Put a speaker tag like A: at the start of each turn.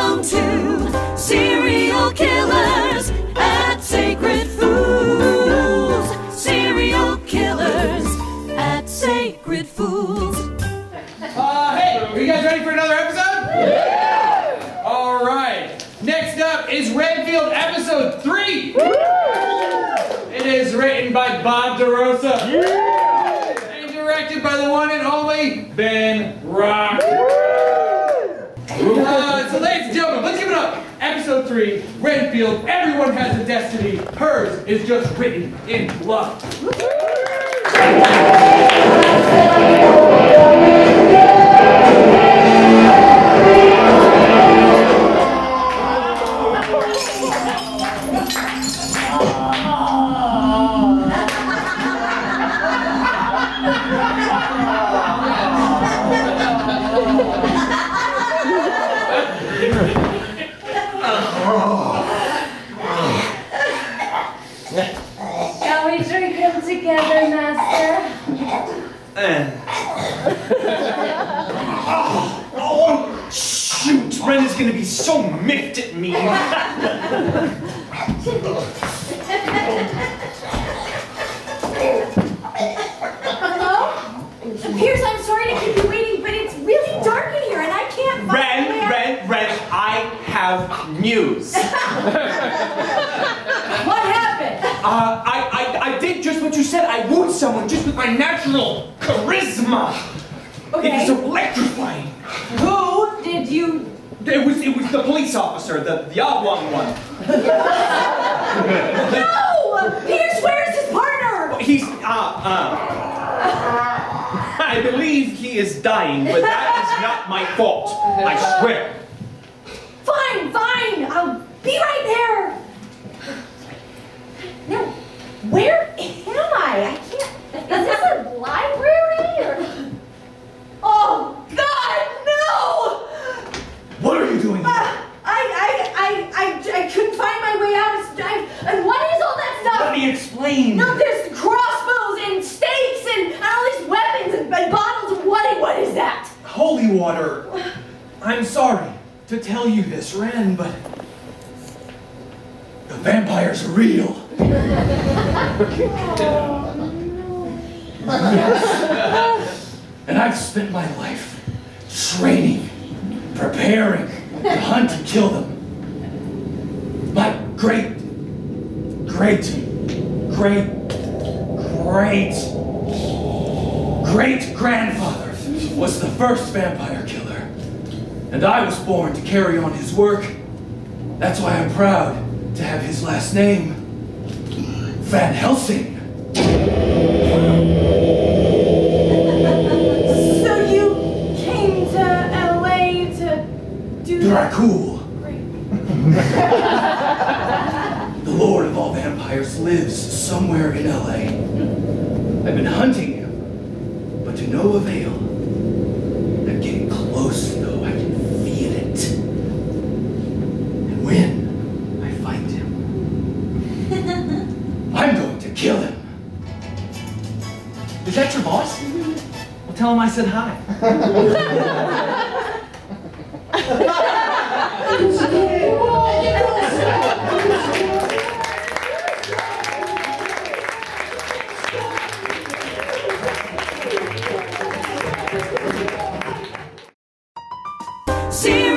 A: Welcome to Serial Killers at Sacred Fools. Serial Killers at Sacred Fools.
B: Uh, hey, are you guys ready for another episode? Yeah! All right. Next up is Renfield episode three. It is written by Bob DeRosa. And directed by the one and only Ben Rock. Uh, so, ladies and gentlemen, let's give it up. Episode three, Renfield. Everyone has a destiny. Hers is just written in blood.
C: Oh, shoot! Ren is gonna be so miffed at me.
D: Hello? Pierce, I'm sorry to keep you waiting, but it's really dark in here and I can't find
C: Ren,
D: out.
C: Ren, Ren, I have news. Uh,
D: What happened?
C: I, what you said. I wooed someone just with my natural charisma. It
D: Okay.
C: was electrifying.
D: Who did you...
C: It was, it was the police officer, the, the oblong one.
D: No! Pierce, where's his partner?
C: He's, uh, uh. I believe he is dying, but that is not my fault. I swear.
D: Fine, fine, I'll be right there. Now, where am I? I can't... Is this a library or... Oh, God, no!
C: What are you doing here?
D: Ah, I, I, I, I, I couldn't find my way out. It's- I, and what is all that
C: Let
D: stuff?
C: me explain.
D: No, there's crossbows and stakes and, and all these weapons and, and bottles of what? What is that?
C: Holy water. I'm sorry to tell you this, Ren, but the vampires are real. and I've spent my life training, preparing to hunt and kill them. My great, great, great, great great grandfather was the first vampire killer. And I was born to carry on his work. That's why I'm proud to have his last name Van Helsing.
D: So you came to LA to do
C: Dracul,
D: Great.
C: the lord of all vampires, lives somewhere in LA. I've been hunting him, but to no avail. I'm getting close, though. I can feel it. And when I find him, I'm going to kill him. Is that your boss? Mm-hmm. Well, tell him I said hi.
A: Serial